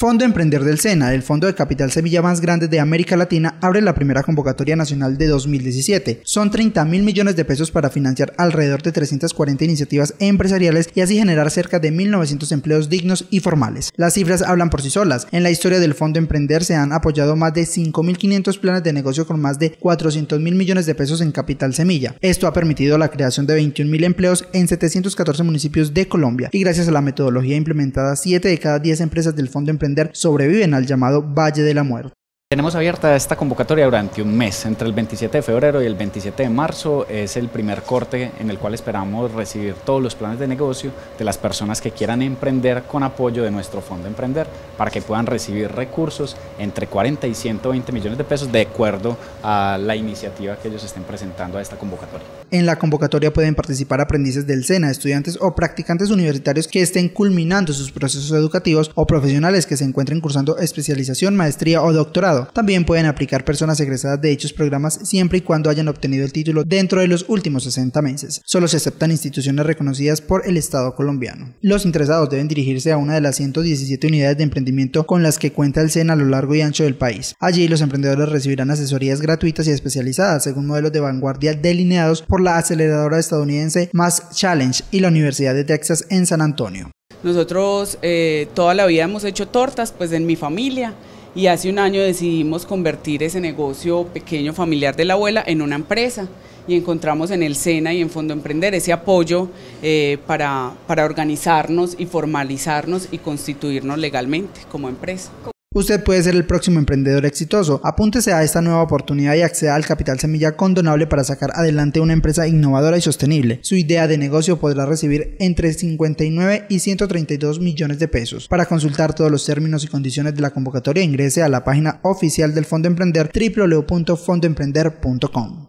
Fondo Emprender del SENA, el fondo de capital semilla más grande de América Latina, abre la primera convocatoria nacional de 2017. Son 30 mil millones de pesos para financiar alrededor de 340 iniciativas empresariales y así generar cerca de 1.900 empleos dignos y formales. Las cifras hablan por sí solas. En la historia del Fondo Emprender se han apoyado más de 5.500 planes de negocio con más de 400 mil millones de pesos en capital semilla. Esto ha permitido la creación de 21 mil empleos en 714 municipios de Colombia y gracias a la metodología implementada, 7 de cada 10 empresas del Fondo Emprender sobreviven al llamado Valle de la Muerte. Tenemos abierta esta convocatoria durante un mes, entre el 27 de febrero y el 27 de marzo es el primer corte en el cual esperamos recibir todos los planes de negocio de las personas que quieran emprender con apoyo de nuestro Fondo Emprender para que puedan recibir recursos entre 40 y 120 millones de pesos de acuerdo a la iniciativa que ellos estén presentando a esta convocatoria. En la convocatoria pueden participar aprendices del SENA, estudiantes o practicantes universitarios que estén culminando sus procesos educativos o profesionales que se encuentren cursando especialización, maestría o doctorado también pueden aplicar personas egresadas de dichos programas siempre y cuando hayan obtenido el título dentro de los últimos 60 meses. Solo se aceptan instituciones reconocidas por el Estado colombiano. Los interesados deben dirigirse a una de las 117 unidades de emprendimiento con las que cuenta el SENA a lo largo y ancho del país. Allí los emprendedores recibirán asesorías gratuitas y especializadas según modelos de vanguardia delineados por la aceleradora estadounidense Mass Challenge y la Universidad de Texas en San Antonio. Nosotros eh, toda la vida hemos hecho tortas, pues en mi familia y hace un año decidimos convertir ese negocio pequeño familiar de la abuela en una empresa y encontramos en el SENA y en Fondo Emprender ese apoyo eh, para, para organizarnos y formalizarnos y constituirnos legalmente como empresa. Usted puede ser el próximo emprendedor exitoso. Apúntese a esta nueva oportunidad y acceda al capital semilla condonable para sacar adelante una empresa innovadora y sostenible. Su idea de negocio podrá recibir entre 59 y 132 millones de pesos. Para consultar todos los términos y condiciones de la convocatoria, ingrese a la página oficial del Fondo Emprender www.fondoemprender.com.